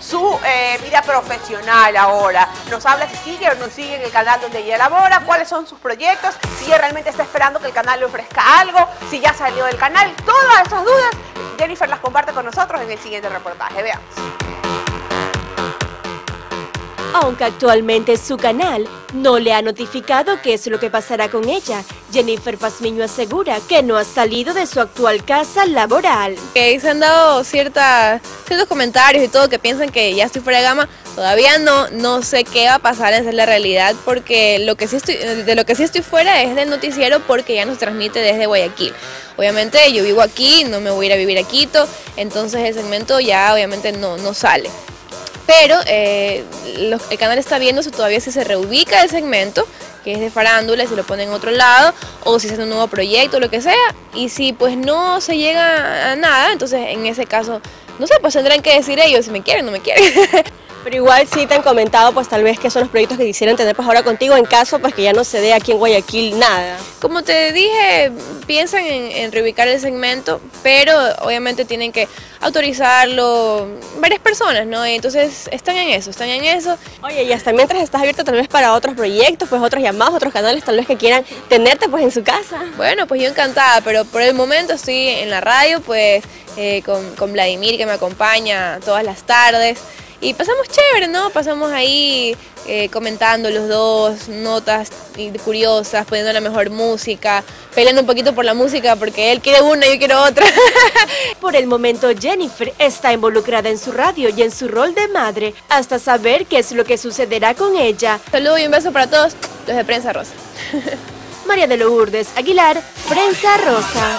su eh, vida profesional ahora. Nos habla si sigue o no sigue en el canal donde ella labora, cuáles son sus proyectos, si ella realmente está esperando que el canal le ofrezca algo, si ya salió del canal. Todas esas dudas, Jennifer las comparte con nosotros en el siguiente reportaje. Veamos. Aunque actualmente su canal no le ha notificado qué es lo que pasará con ella, Jennifer Pazmiño asegura que no ha salido de su actual casa laboral. Que se han dado ciertas, ciertos comentarios y todo que piensan que ya estoy fuera de gama, todavía no, no sé qué va a pasar, esa es la realidad, porque lo que de lo que sí estoy fuera es del noticiero porque ya nos transmite desde Guayaquil. Obviamente yo vivo aquí, no me voy a ir a vivir a Quito, entonces el segmento ya obviamente no, no sale pero eh, el canal está viendo si todavía si se reubica el segmento, que es de farándula, y se lo pone en otro lado, o si es un nuevo proyecto, lo que sea, y si pues no se llega a nada, entonces en ese caso, no sé, pues tendrán que decir ellos si me quieren o no me quieren. Pero igual sí te han comentado pues tal vez que son los proyectos que quisieran tener pues ahora contigo en caso pues que ya no se dé aquí en Guayaquil nada. Como te dije, piensan en, reubicar el segmento, pero obviamente tienen que autorizarlo varias personas, ¿no? Y entonces están en eso, están en eso. Oye, y hasta mientras estás abierto tal vez para otros proyectos, pues otros llamados, otros canales tal vez que quieran tenerte pues en su casa. Bueno, pues yo encantada, pero por el momento estoy en la radio pues eh, con, con Vladimir que me acompaña todas las tardes. Y pasamos chévere, ¿no? Pasamos ahí eh, comentando los dos, notas curiosas, poniendo la mejor música, peleando un poquito por la música porque él quiere una y yo quiero otra. Por el momento Jennifer está involucrada en su radio y en su rol de madre hasta saber qué es lo que sucederá con ella. Saludos y un beso para todos los de Prensa Rosa. María de Lourdes Aguilar, Prensa Rosa.